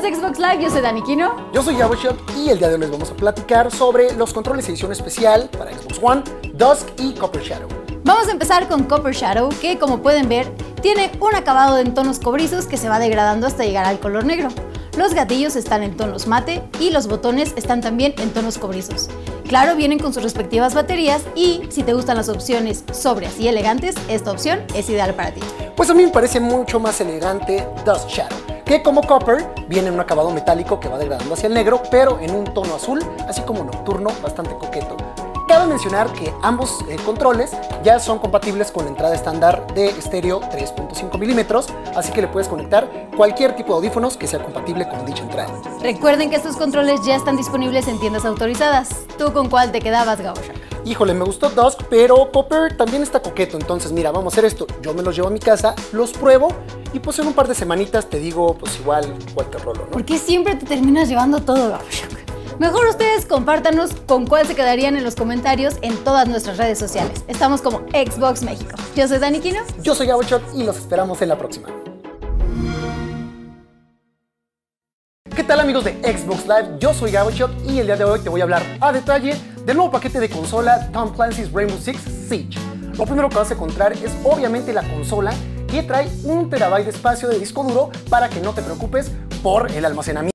de Xbox Live, yo soy Dani Kino. Yo soy Shop y el día de hoy les vamos a platicar sobre los controles de edición especial para Xbox One, Dusk y Copper Shadow. Vamos a empezar con Copper Shadow, que como pueden ver, tiene un acabado en tonos cobrizos que se va degradando hasta llegar al color negro. Los gatillos están en tonos mate y los botones están también en tonos cobrizos. Claro, vienen con sus respectivas baterías y si te gustan las opciones sobrias y elegantes, esta opción es ideal para ti. Pues a mí me parece mucho más elegante Dust Shadow, que como Copper viene en un acabado metálico que va degradando hacia el negro, pero en un tono azul, así como nocturno, bastante coqueto. Cabe mencionar que ambos eh, controles ya son compatibles con la entrada estándar de estéreo 3.5 milímetros, así que le puedes conectar cualquier tipo de audífonos que sea compatible con dicha entrada. Recuerden que estos controles ya están disponibles en tiendas autorizadas. ¿Tú con cuál te quedabas, Gaucha? Híjole, me gustó Dusk, pero Copper también está coqueto. Entonces, mira, vamos a hacer esto. Yo me los llevo a mi casa, los pruebo y pues en un par de semanitas te digo, pues igual, cuál te rolo, ¿no? ¿Por qué siempre te terminas llevando todo? Mejor ustedes compártanos con cuál se quedarían en los comentarios en todas nuestras redes sociales. Estamos como Xbox México. Yo soy Dani Quino. Yo soy Gabo y los esperamos en la próxima. ¿Qué tal amigos de Xbox Live? Yo soy Gabo y el día de hoy te voy a hablar a detalle del nuevo paquete de consola Tom Clancy's Rainbow Six Siege. Lo primero que vas a encontrar es obviamente la consola que trae un terabyte de espacio de disco duro para que no te preocupes por el almacenamiento